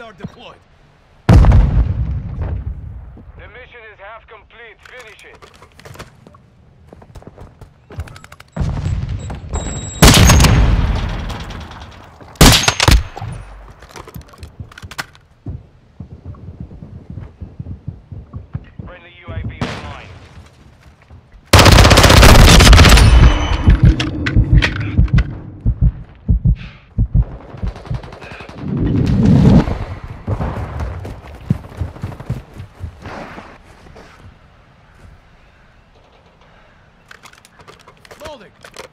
Radar deployed. The mission is half complete. Finish it. building.